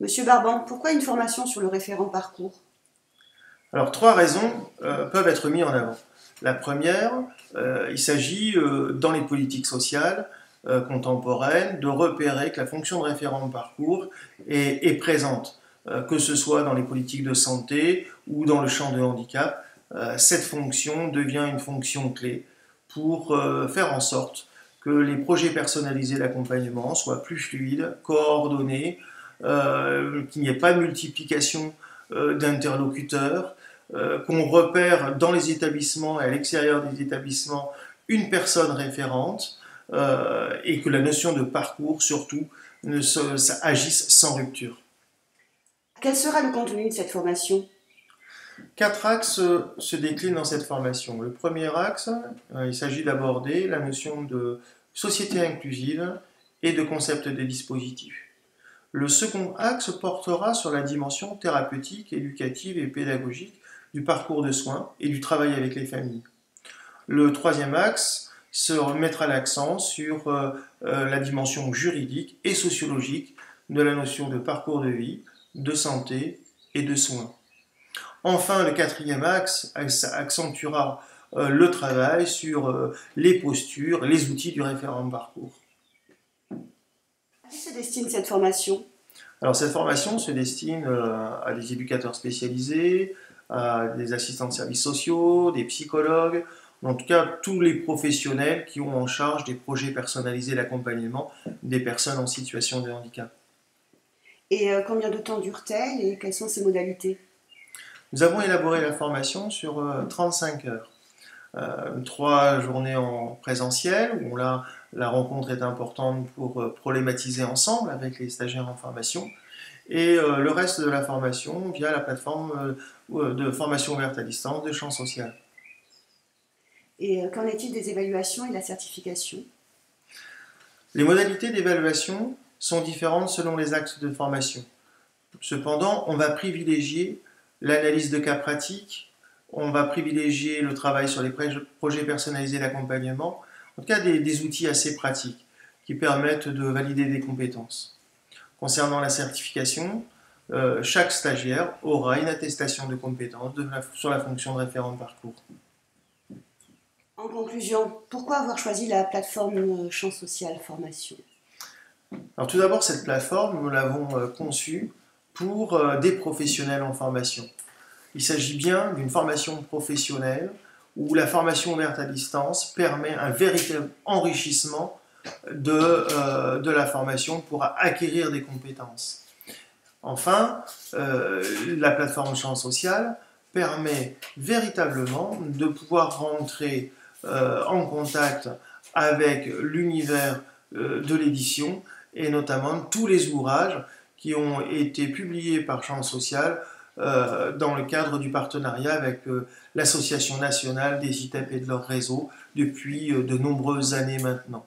Monsieur Barban, pourquoi une formation sur le référent parcours? Alors, trois raisons euh, peuvent être mises en avant. La première, euh, il s'agit, euh, dans les politiques sociales contemporaines, de repérer que la fonction de référent parcours est, présente, que ce soit dans les politiques de santé ou dans le champ de handicap. cette fonction devient une fonction clé pour faire en sorte que les projets personnalisés d'accompagnement soient plus fluides, coordonnés, euh, qu'il n'y ait pas de multiplication euh, d'interlocuteurs, euh, qu'on repère dans les établissements et à l'extérieur des établissements une personne référente et que la notion de parcours, surtout, ne agisse sans rupture. Quel sera le contenu de cette formation? Quatre axes se déclinent dans cette formation. Le premier axe, il s'agit d'aborder la notion de société inclusive et de concept des dispositifs. Le second axe portera sur la dimension thérapeutique, éducative et pédagogique du parcours de soins et du travail avec les familles. Le troisième axe se remettra l'accent sur euh, euh, la dimension juridique et sociologique de la notion de parcours de vie, de santé et de soins. Enfin, le quatrième axe accentuera euh, le travail sur les postures, les outils du référent parcours qui se destine cette formation? Alors cette formation se destine euh, à des éducateurs spécialisés, à des assistants de services sociaux, des psychologues, en tout cas tous les professionnels qui ont en charge des projets personnalisés d'accompagnement des personnes en situation de handicap. Et euh, combien de temps dure-t-elle et quelles sont ses modalités? Nous avons élaboré la formation sur 35 euh, heures. trois journées en présentiel, où là, la rencontre est importante pour euh, problématiser ensemble avec les stagiaires en formation. Et euh, le reste de la formation via la plateforme euh, de formation ouverte à distance de champ social. Et qu'en est-il des évaluations et de la certification? Les modalités d'évaluation sont différentes selon les axes de formation. Cependant, on va privilégier l'analyse de cas pratiques, on va privilégier le travail sur les projets personnalisés d'accompagnement en tout cas des, outils assez pratiques qui permettent de valider des compétences. Concernant la certification, euh, chaque stagiaire aura une attestation de compétences sur la fonction de référent de parcours. En conclusion, pourquoi avoir choisi la plateforme euh, Champ Social Formation? Alors tout d'abord, cette plateforme, nous l'avons euh, conçue pour des professionnels en formation. Il s'agit bien d'une formation professionnelle où la formation ouverte à distance permet un véritable enrichissement de, euh, la formation pour acquérir des compétences. Enfin, euh, la plateforme Champ Social permet véritablement de pouvoir rentrer euh, en contact avec l'univers de l'édition et notamment tous les ouvrages qui ont été publiés par Champ Social euh, dans le cadre du partenariat avec euh, l'Association nationale des ITEP et de leur réseau depuis euh, de nombreuses années maintenant.